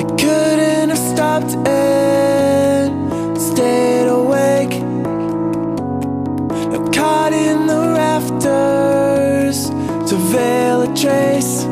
I couldn't have stopped and stayed awake. I'm caught in the rafters to veil a trace.